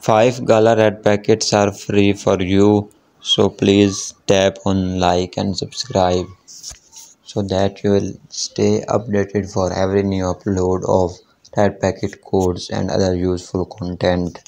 5 gala red packets are free for you. So please tap on like and subscribe so that you will stay updated for every new upload of red packet codes and other useful content.